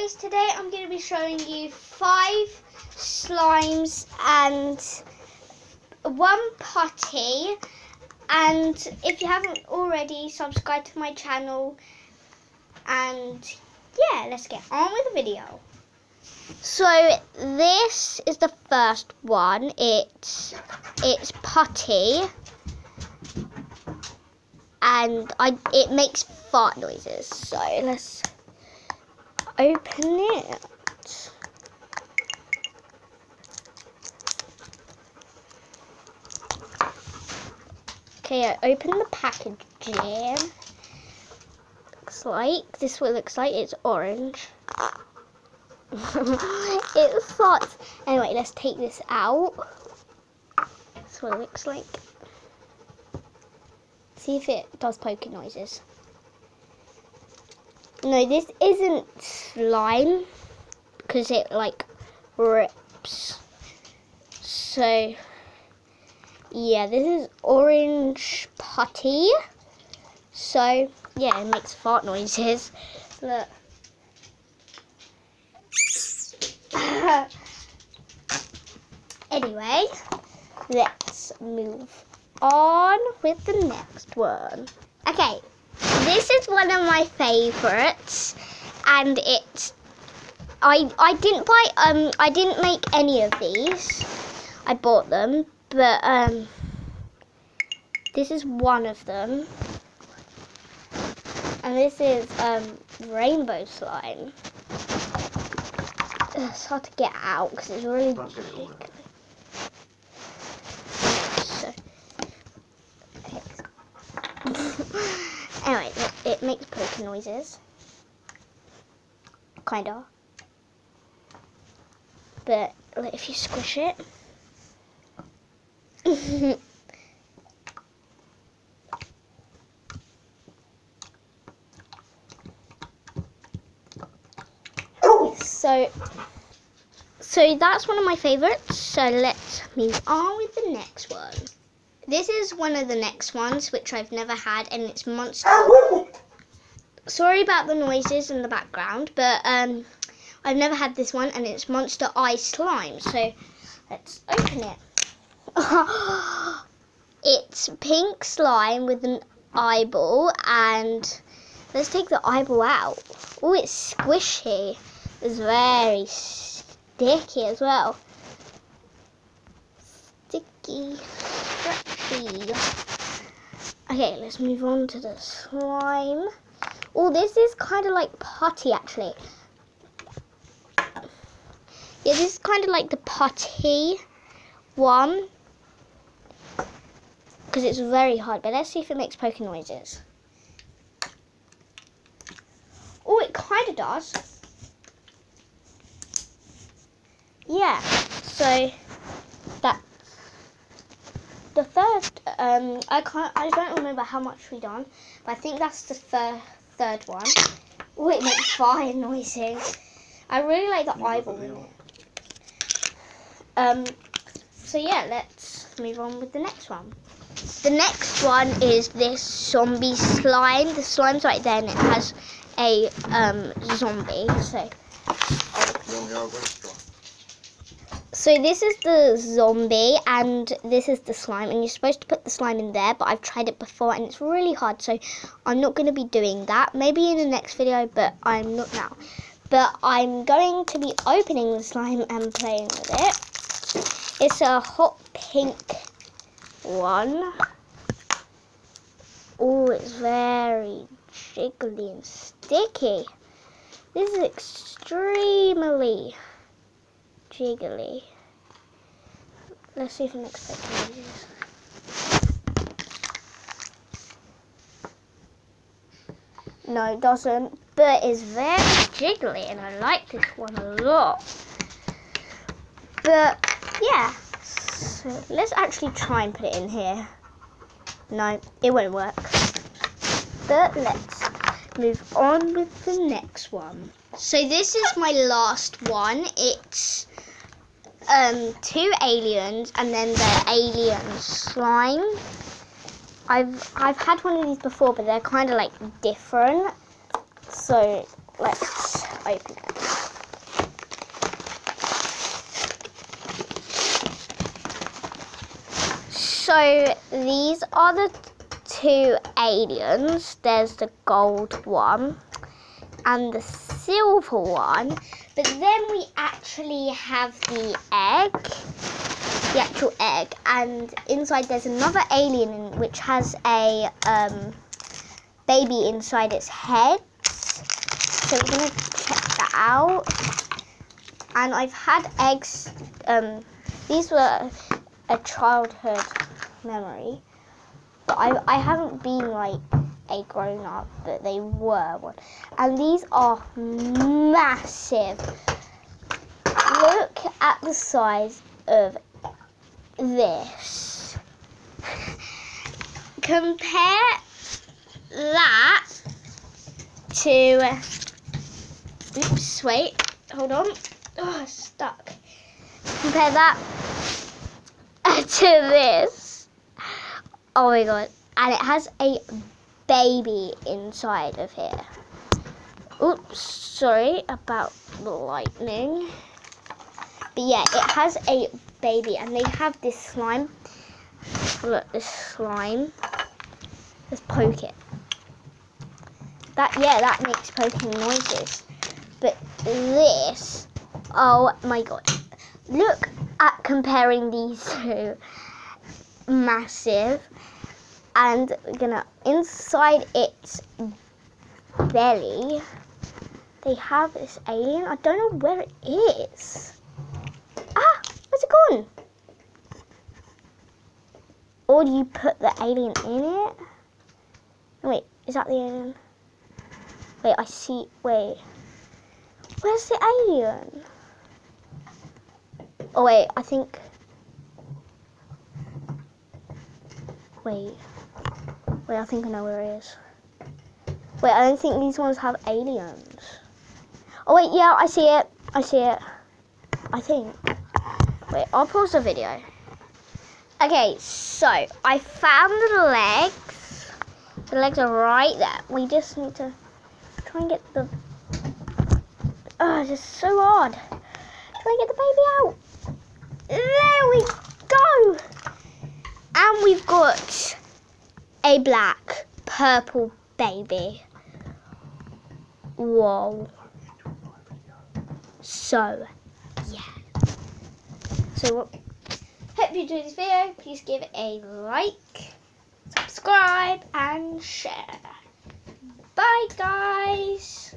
guys, today I'm going to be showing you five slimes and one putty and if you haven't already subscribe to my channel. And yeah let's get on with the video. So this is the first one, it's, it's putty and I it makes fart noises. So let's open it. Okay, I open the packaging. Looks like this what it looks like. It's orange. it farts. Anyway, let's take this out. That's what it looks like. See if it does poking noises. No, this isn't slime because it like rips. So yeah, this is orange putty. So yeah, it makes fart noises. Look. anyway, let's move on with the next one. Okay, this is one of my favourites, and it's I I didn't buy um I didn't make any of these. I bought them, but um this is one of them, and this is um rainbow slime. It's hard to get out because it's really big. So, okay. Anyway, it, makes poking noises. Kinda. But like, if you squish it. so so that's one of my favorites so let's move on with the next one this is one of the next ones, which I've never had, and it's Monster. Sorry about the noises in the background, but um, I've never had this one, and it's Monster Eye Slime. So let's open it. it's pink slime with an eyeball, and let's take the eyeball out. Oh, it's squishy. It's very sticky as well. Sticky. Scratchy. Okay, let's move on to the slime. Oh, this is kind of like putty, actually. Yeah, this is kind of like the putty one. Because it's very hard. But let's see if it makes poking noises. Oh, it kind of does. Yeah, so that the third, um, I can't, I don't remember how much we done, but I think that's the third third one. Oh, it makes fire noises. I really like the eyeball. Um, so yeah, let's move on with the next one. The next one is this zombie slime. The slime's right there, and it has a um, zombie. So. So this is the zombie and this is the slime and you're supposed to put the slime in there but I've tried it before and it's really hard so I'm not going to be doing that. Maybe in the next video but I'm not now. But I'm going to be opening the slime and playing with it. It's a hot pink one. Oh, it's very jiggly and sticky. This is extremely jiggly. Let's see if makes better noises. No, it doesn't, but it's very jiggly and I like this one a lot. But yeah, so let's actually try and put it in here. No, it won't work. But let's move on with the next one. So this is my last one. It's um, two aliens and then the alien slime. I've I've had one of these before, but they're kind of like different. So let's open it. So these are the two aliens. There's the gold one and the silver one. But then we actually have the egg, the actual egg, and inside there's another alien which has a um, baby inside its head. So we're gonna check that out. And I've had eggs. Um, these were a childhood memory, but I I haven't been like a grown up, but they were one. And these are massive. Look at the size of this. Compare that to. Oops, wait, hold on. Oh, stuck. Compare that to this. Oh my god. And it has a baby inside of here. Oops, sorry about the lightning. But yeah, it has a baby and they have this slime. Look, this slime. Let's poke it. That, yeah, that makes poking noises. But this, oh my god. Look at comparing these two. Massive and we're gonna inside its belly they have this alien. I don't know where it is. Ah where's it gone? Or do you put the alien in it? Wait is that the alien? Wait i see wait. Where's the alien? Oh wait i think wait Wait, I think I know where it is. Wait, I don't think these ones have aliens. Oh wait, yeah, I see it. I see it. I think. Wait, I'll pause the video. Okay, so I found the legs. The legs are right there. We just need to try and get the. Oh, this is so hard. Try and get the baby out. There we go. And we've got a black purple baby. Whoa. So, yeah. So, hope you enjoyed this video. Please give it a like, subscribe, and share. Bye, guys.